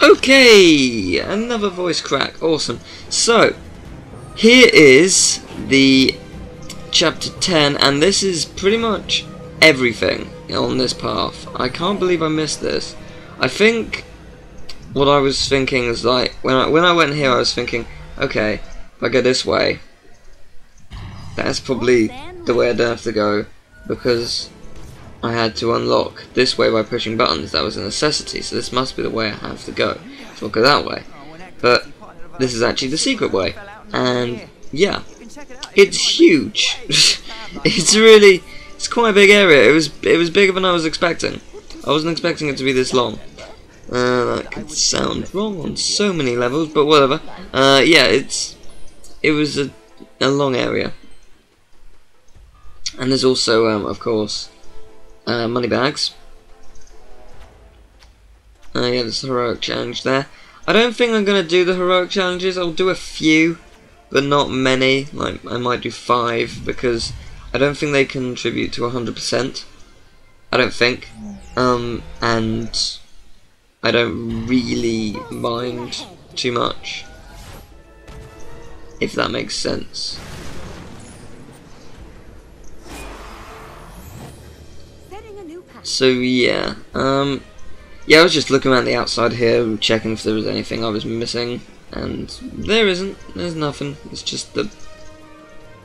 Okay, another voice crack. Awesome. So, here is the chapter 10, and this is pretty much everything on this path. I can't believe I missed this. I think what I was thinking is like when I when I went here, I was thinking, okay, if I go this way, that's probably the way I don't have to go because I had to unlock this way by pushing buttons. That was a necessity, so this must be the way I have to go. So I'll go that way. But this is actually the secret way, and yeah, it's huge. it's really, it's quite a big area. It was, it was bigger than I was expecting. I wasn't expecting it to be this long. Uh, that could sound wrong on so many levels, but whatever. Uh, yeah, it's, it was a, a long area. And there's also, um, of course, uh, Moneybags. Uh, yeah, there's the heroic challenge there. I don't think I'm going to do the heroic challenges. I'll do a few, but not many. Like, I might do five, because I don't think they contribute to 100%. I don't think. Um, and I don't really mind too much. If that makes sense. So yeah, um, yeah, I was just looking around the outside here, checking if there was anything I was missing, and there isn't. There's nothing. It's just the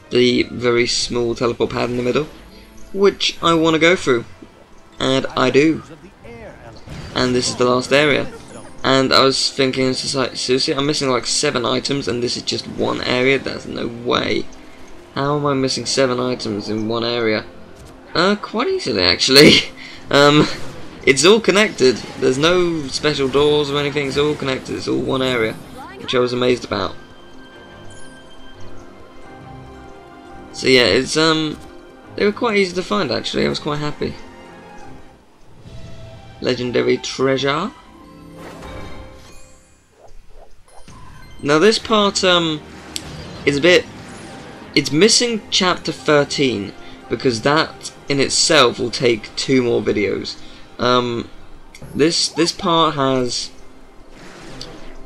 the very small teleport pad in the middle, which I want to go through, and I do. And this is the last area. And I was thinking, seriously, I'm missing like seven items, and this is just one area. There's no way. How am I missing seven items in one area? Uh, quite easily actually. um, it's all connected. There's no special doors or anything. It's all connected. It's all one area, which I was amazed about. So yeah, it's um, they were quite easy to find actually. I was quite happy. Legendary treasure. Now this part um, is a bit. It's missing chapter 13 because that in itself will take two more videos. Um, this this part has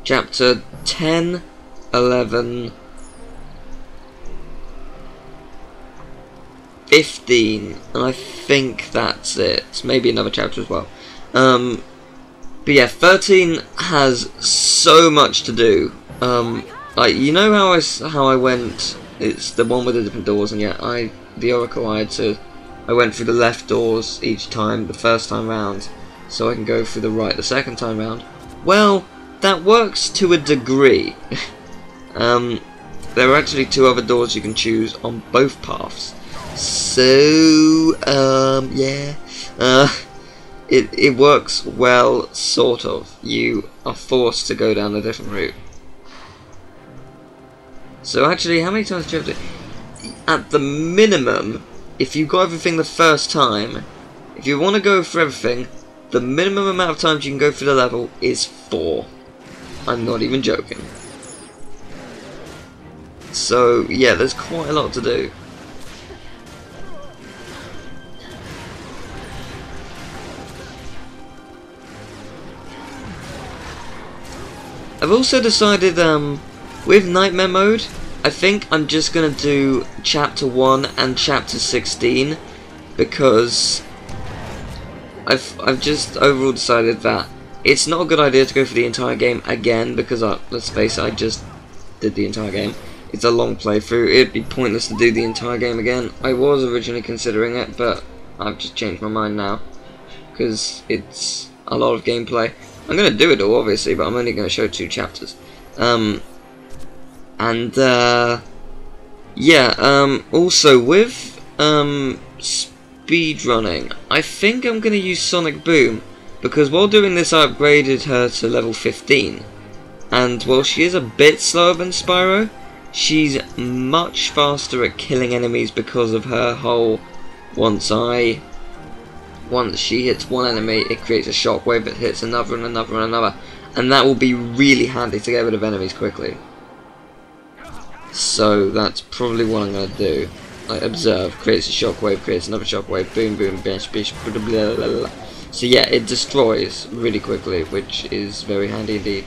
chapter 10, 11, 15, and I think that's it. Maybe another chapter as well. Um, but yeah, 13 has so much to do. Um, like you know how I how I went. It's the one with the different doors, and yeah, I the Oracle I had to I went through the left doors each time the first time round so I can go through the right the second time round. Well, that works to a degree. um, there are actually two other doors you can choose on both paths. So, um, yeah. Uh, it, it works well, sort of. You are forced to go down a different route. So actually, how many times do you have to... At the minimum, if you got everything the first time, if you want to go for everything, the minimum amount of times you can go through the level is four. I'm not even joking. So, yeah, there's quite a lot to do. I've also decided, um, with Nightmare Mode, I think I'm just going to do chapter 1 and chapter 16 because I've, I've just overall decided that it's not a good idea to go for the entire game again because, uh, let's face it, I just did the entire game. It's a long playthrough, it'd be pointless to do the entire game again. I was originally considering it, but I've just changed my mind now because it's a lot of gameplay. I'm going to do it all, obviously, but I'm only going to show two chapters. Um, and uh, yeah um, also with um, speed running I think I'm gonna use Sonic Boom because while doing this I upgraded her to level 15 and while she is a bit slower than Spyro she's much faster at killing enemies because of her whole once I once she hits one enemy it creates a shockwave that hits another and another and another. And that will be really handy to get rid of enemies quickly so that's probably what I'm going to do. Like observe, creates a shockwave, creates another shockwave, boom, boom, bish, bish, blah, blah, blah, blah. So yeah, it destroys really quickly, which is very handy indeed.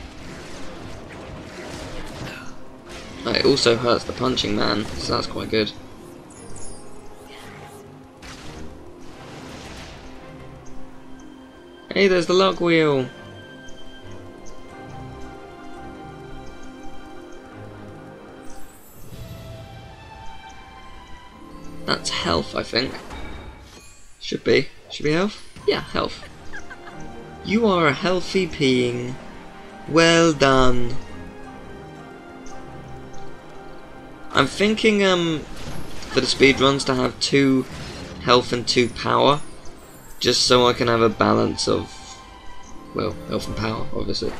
It also hurts the punching man, so that's quite good. Hey, there's the luck wheel! Health, I think. Should be. Should be health? Yeah, health. You are a healthy being. Well done. I'm thinking um for the speed runs to have two health and two power, just so I can have a balance of well health and power, obviously.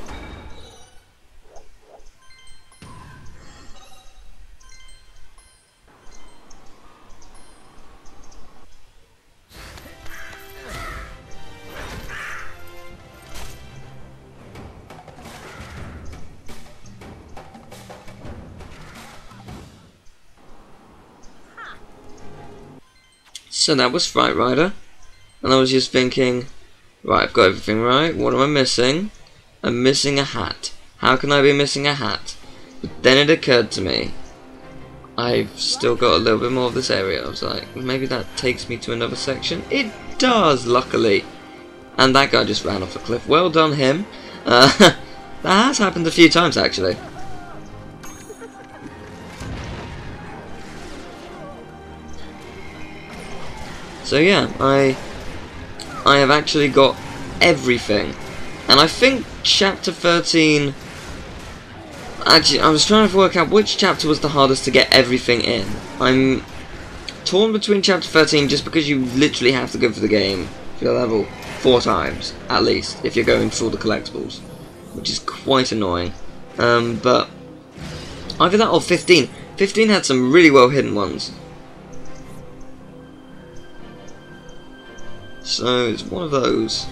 So that was Fright Rider. And I was just thinking, right, I've got everything right. What am I missing? I'm missing a hat. How can I be missing a hat? But then it occurred to me, I've still got a little bit more of this area. I was like, maybe that takes me to another section. It does, luckily. And that guy just ran off the cliff. Well done, him. Uh, that has happened a few times, actually. So yeah, I I have actually got everything. And I think chapter 13 actually I was trying to work out which chapter was the hardest to get everything in. I'm torn between chapter 13 just because you literally have to go for the game for the level four times at least if you're going for the collectibles which is quite annoying um, but either that or 15 15 had some really well hidden ones So it's one of those.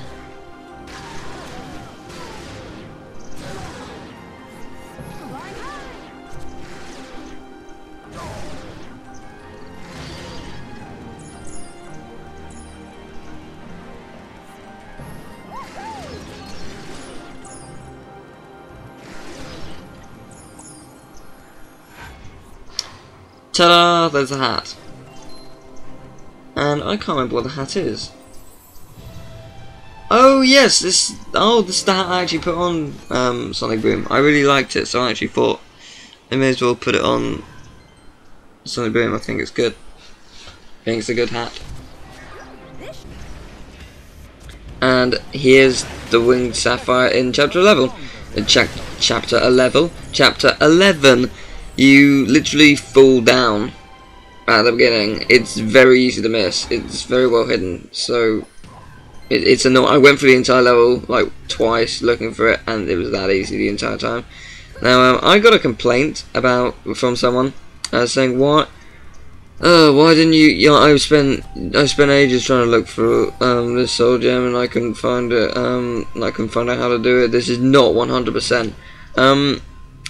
Ta-da! There's a hat. And I can't remember what the hat is. Oh yes, this oh this that I actually put on um, Sonic Boom. I really liked it, so I actually thought I may as well put it on Sonic Boom. I think it's good. I think it's a good hat. And here's the winged sapphire in chapter 11. In cha chapter 11, chapter 11, you literally fall down at the beginning. It's very easy to miss. It's very well hidden. So it, it's I went through the entire level like twice looking for it, and it was that easy the entire time. Now um, I got a complaint about from someone uh, saying what. Uh, why didn't you? You know, I spent I spent ages trying to look for um, this soul gem and I couldn't find it. Um, I couldn't find out how to do it. This is not 100%. Um,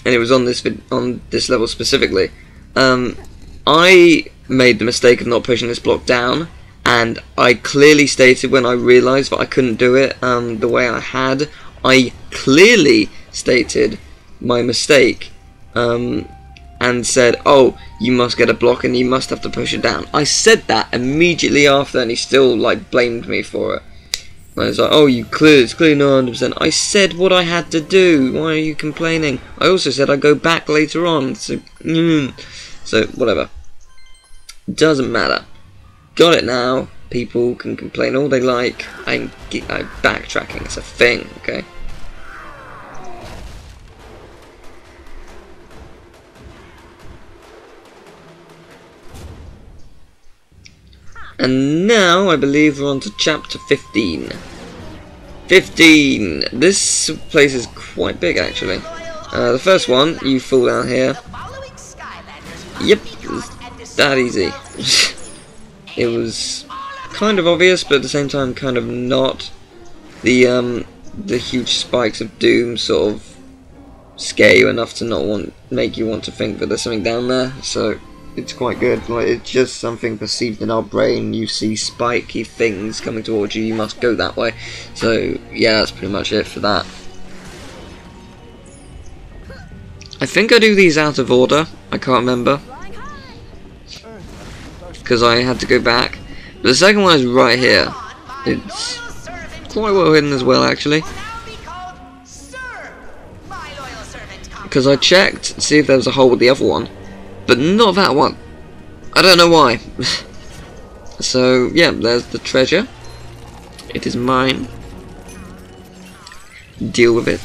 and it was on this on this level specifically. Um, I made the mistake of not pushing this block down and I clearly stated when I realised that I couldn't do it um, the way I had, I clearly stated my mistake um, and said, oh, you must get a block and you must have to push it down. I said that immediately after and he still like blamed me for it. I was like, oh, you clear, it's clearly not 100%. I said what I had to do. Why are you complaining? I also said I'd go back later on. So, mm, so whatever. Doesn't matter. Got it now. People can complain all they like. I'm, I'm backtracking. It's a thing, okay? And now I believe we're on to chapter 15. 15! This place is quite big actually. Uh, the first one, you fall down here. Yep, that easy. it was kind of obvious, but at the same time kind of not. The um, the huge spikes of doom sort of scare you enough to not want make you want to think that there's something down there. So it's quite good. Like it's just something perceived in our brain. You see spiky things coming towards you, you must go that way. So yeah, that's pretty much it for that. I think I do these out of order. I can't remember because I had to go back. But the second one is right here. It's quite well hidden as well, actually. Because I checked to see if there was a hole with the other one, but not that one. I don't know why. so, yeah, there's the treasure. It is mine. Deal with it.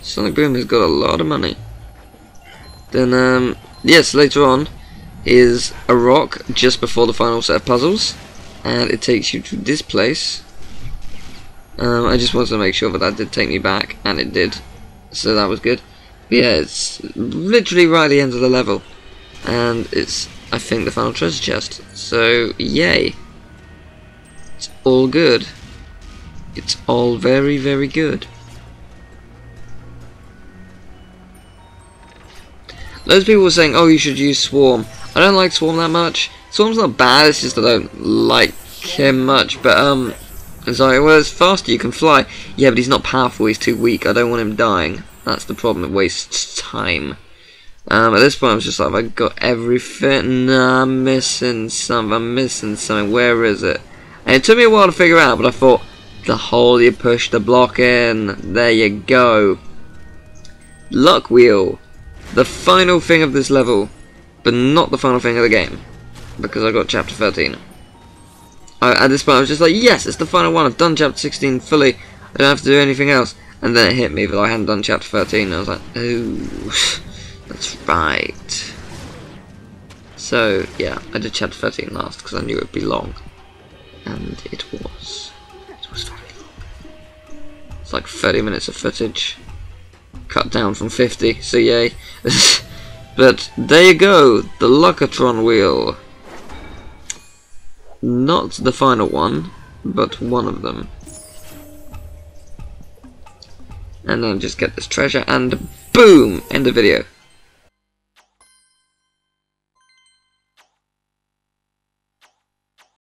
Sonic Boom has got a lot of money. Then, um, yes, later on is a rock just before the final set of puzzles, and it takes you to this place. Um, I just wanted to make sure that that did take me back, and it did, so that was good. But yeah, it's literally right at the end of the level, and it's, I think, the final treasure chest. So, yay. It's all good. It's all very, very good. Of people were saying, oh, you should use Swarm. I don't like Swarm that much. Swarm's not bad, it's just I don't like him much. But, um, sorry, well, it's faster, you can fly. Yeah, but he's not powerful, he's too weak. I don't want him dying. That's the problem, it wastes time. Um, at this point, I was just like, I've got everything. No, I'm missing something. I'm missing something. Where is it? And it took me a while to figure out, but I thought, the hole you push the block in. There you go. Luck wheel the final thing of this level, but not the final thing of the game, because I got chapter 13. I, at this point I was just like, yes, it's the final one, I've done chapter 16 fully, I don't have to do anything else. And then it hit me that I hadn't done chapter 13, and I was like, oh, that's right. So, yeah, I did chapter 13 last, because I knew it would be long. And it was. It was very long. It's like 30 minutes of footage cut down from 50, so yay. but there you go, the Luck-O-Tron wheel. Not the final one, but one of them. And then just get this treasure and boom! End the video.